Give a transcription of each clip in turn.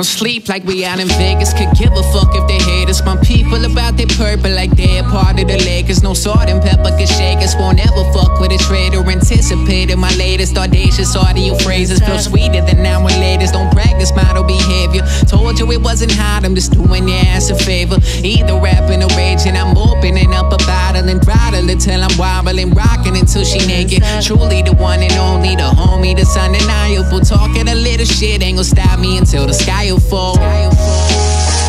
No sleep like we out in Vegas. Could give a fuck if they hate us. My people about their purple like they're part of the Lakers. No salt and pepper can shake us. Won't ever fuck with a traitor. Anticipated my latest audacious audio phrases. Feel sweeter than our latest. Don't practice model behavior. Told you it wasn't hot. I'm just doing your ass a favor. Either rapping or raging. I'm opening up a bottle and throttle until I'm wobbling. Rocking until she naked. Truly the one and only. The homie that's undeniable. Talking a little shit ain't gonna stop me until the sky will fall.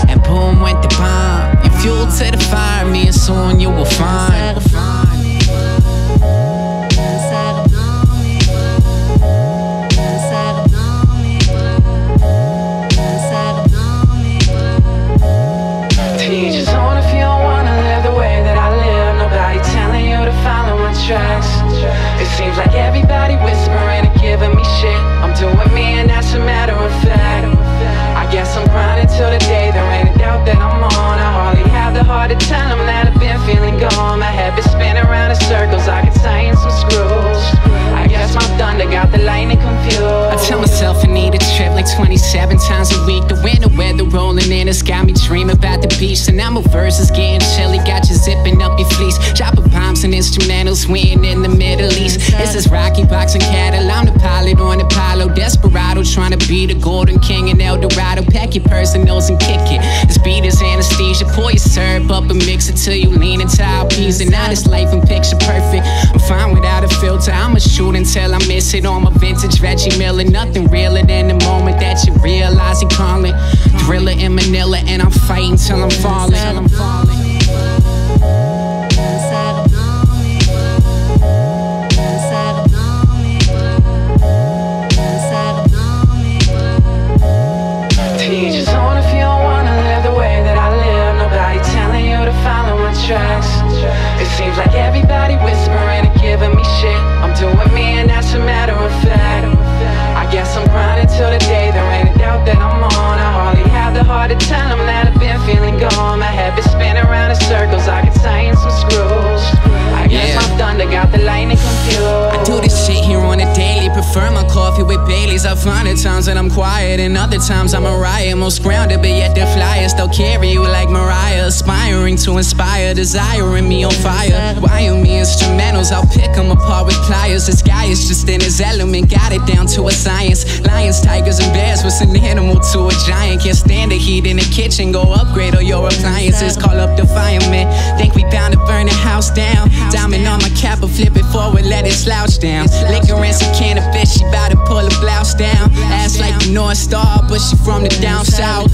And boom went the bomb. You fuel to the fire, me and soon you will find. Rolling in, it's got me dreaming about the beach. And now my verses getting chilly, got you zipping up your fleece. Dropping bombs and instrumentals, ain't in the Middle East. This is Rocky boxing cattle. I'm the pilot on Apollo, desperado, trying to be the golden king in El Dorado. Pack your personals and kick it. This beat is anesthesia. Pour your syrup up and mix it till you lean into our peas. And now this life and picture perfect. I'm fine without a filter. I'ma shoot until I miss it on my vintage Reggie Miller. Nothing realer than the moment that you realize you're calling. Thrilla in Manila, and I'm fighting till I'm falling. Till I'm falling. At times that I'm quiet, and other times I'm a riot. Most grounded, but yet the flyers still carry you like Mariah. Aspiring to inspire, desiring me on fire. Why are me instrumentals? I'll pick them apart with pliers. This guy is just in his element, got it down to a science. Lions, tigers, and bears. What's an animal to a giant? Can't stand the heat in the kitchen. Go upgrade all your appliances. Call up the fireman. Think we bound to burn the house down. Diamond on my cap, but flip it forward, let it slouch down. Liquor and some cannabis, she bout to pull a blouse down. Like the North Star, but she from the down south.